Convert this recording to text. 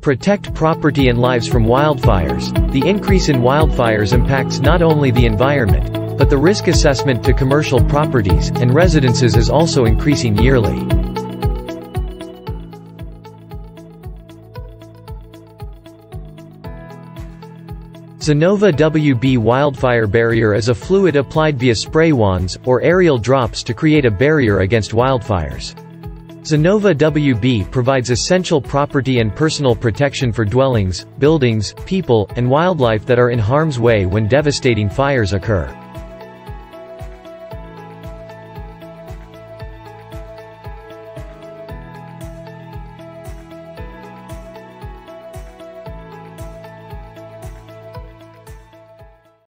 Protect property and lives from wildfires. The increase in wildfires impacts not only the environment, but the risk assessment to commercial properties and residences is also increasing yearly. Zenova WB Wildfire Barrier is a fluid applied via spray wands, or aerial drops to create a barrier against wildfires. Zenova WB provides essential property and personal protection for dwellings, buildings, people, and wildlife that are in harm's way when devastating fires occur.